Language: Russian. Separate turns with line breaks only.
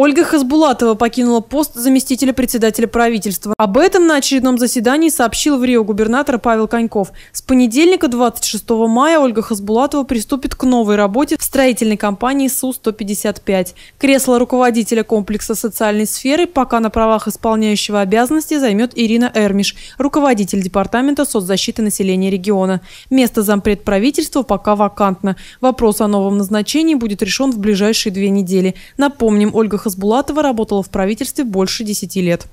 Ольга Хасбулатова покинула пост заместителя председателя правительства. Об этом на очередном заседании сообщил в Рио губернатор Павел Коньков. С понедельника 26 мая Ольга Хасбулатова приступит к новой работе в строительной компании СУ-155. Кресло руководителя комплекса социальной сферы пока на правах исполняющего обязанности займет Ирина Эрмиш, руководитель департамента соцзащиты населения региона. Место зампред правительства пока вакантно. Вопрос о новом назначении будет решен в ближайшие две недели. Напомним, Ольга Хасбулатова работала в правительстве больше 10 лет.